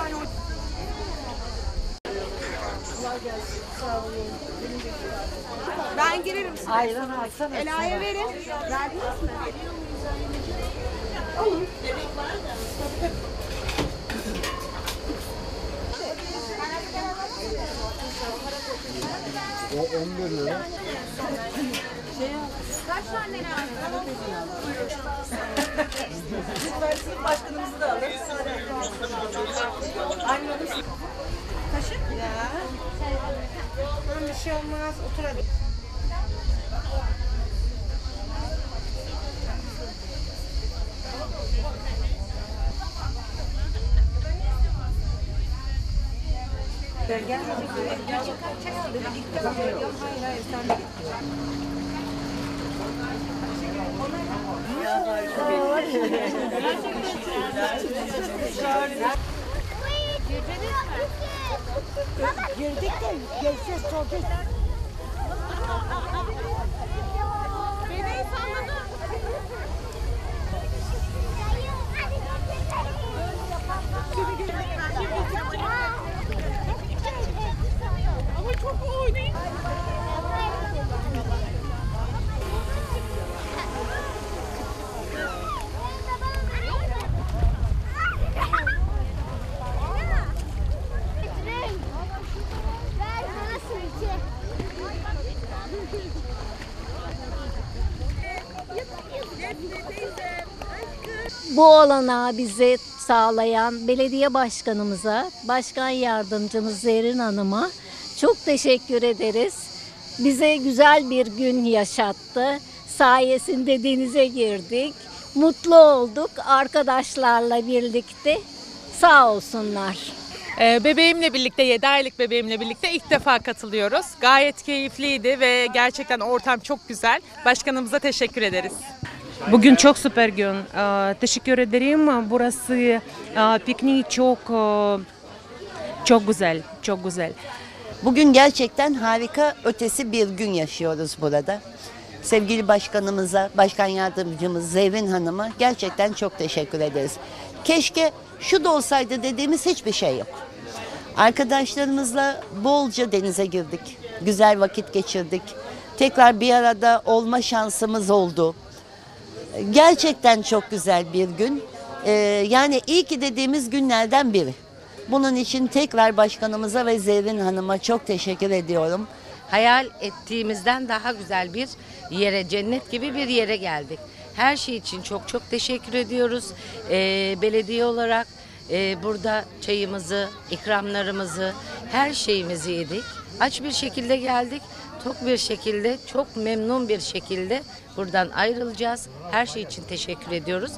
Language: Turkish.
tane o... Ben girerim size. Ayran alsana. Ela'ya verin. Verdiniz mi? O 11 lira. Kaç tane lazım? Lütfen sizin başkanımızı da alın. Şey olmaz. Otur hadi. Gel. Hayır hayır sen de git. Girdik de geçeceğiz sohbet. Bu olanağı bize sağlayan belediye başkanımıza, başkan yardımcımız Zerrin Hanım'a çok teşekkür ederiz. Bize güzel bir gün yaşattı. Sayesinde denize girdik. Mutlu olduk arkadaşlarla birlikte. Sağ olsunlar. Ee, Bebeğimle birlikte, 7 aylık bebeğimle birlikte ilk defa katılıyoruz. Gayet keyifliydi ve gerçekten ortam çok güzel. Başkanımıza teşekkür ederiz. Bugün çok süper gün. Ee, Teşekkür ederim. Burası e, piknik çok e, çok güzel, çok güzel. Bugün gerçekten harika ötesi bir gün yaşıyoruz burada. Sevgili başkanımıza, başkan yardımcımız Zevrin Hanım'a gerçekten çok teşekkür ederiz. Keşke şu da olsaydı dediğimiz hiçbir şey yok. Arkadaşlarımızla bolca denize girdik. Güzel vakit geçirdik. Tekrar bir arada olma şansımız oldu. Gerçekten çok güzel bir gün. Ee, yani iyi ki dediğimiz günlerden biri. Bunun için tekrar başkanımıza ve Zerrin Hanım'a çok teşekkür ediyorum. hayal ettiğimizden daha güzel bir yere, cennet gibi bir yere geldik. Her şey için çok çok teşekkür ediyoruz. Ee, belediye olarak e, burada çayımızı, ikramlarımızı, her şeyimizi yedik. Aç bir şekilde geldik. Tok bir şekilde, çok memnun bir şekilde buradan ayrılacağız. Her şey için teşekkür ediyoruz.